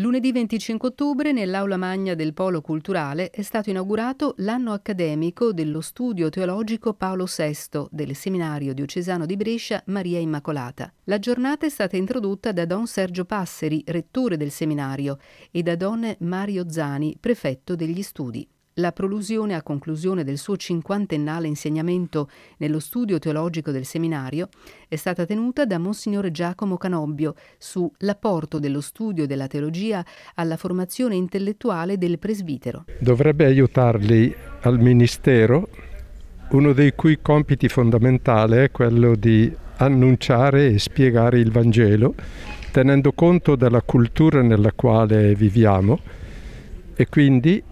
Lunedì 25 ottobre nell'aula magna del Polo Culturale è stato inaugurato l'anno accademico dello studio teologico Paolo VI del Seminario diocesano di Brescia Maria Immacolata. La giornata è stata introdotta da Don Sergio Passeri, rettore del seminario, e da Don Mario Zani, prefetto degli studi. La prolusione a conclusione del suo cinquantennale insegnamento nello studio teologico del seminario è stata tenuta da Monsignor Giacomo Canobbio su l'apporto dello studio della teologia alla formazione intellettuale del presbitero. Dovrebbe aiutarli al ministero, uno dei cui compiti fondamentali è quello di annunciare e spiegare il Vangelo, tenendo conto della cultura nella quale viviamo e quindi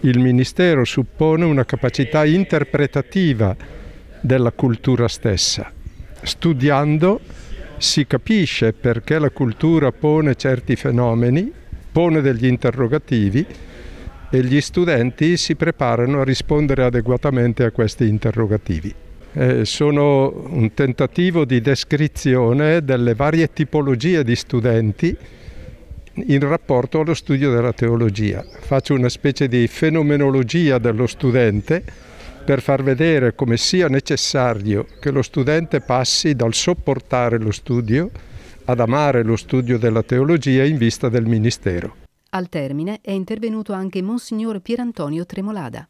il Ministero suppone una capacità interpretativa della cultura stessa. Studiando si capisce perché la cultura pone certi fenomeni, pone degli interrogativi e gli studenti si preparano a rispondere adeguatamente a questi interrogativi. Eh, sono un tentativo di descrizione delle varie tipologie di studenti in rapporto allo studio della teologia. Faccio una specie di fenomenologia dello studente per far vedere come sia necessario che lo studente passi dal sopportare lo studio ad amare lo studio della teologia in vista del ministero. Al termine è intervenuto anche Monsignor Pierantonio Tremolada.